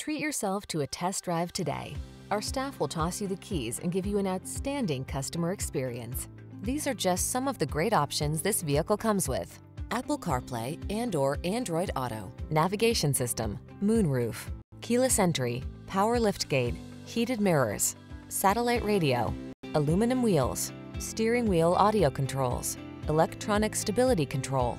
Treat yourself to a test drive today. Our staff will toss you the keys and give you an outstanding customer experience. These are just some of the great options this vehicle comes with. Apple CarPlay and or Android Auto, navigation system, moonroof, keyless entry, power liftgate, heated mirrors, satellite radio, aluminum wheels, steering wheel audio controls, electronic stability control.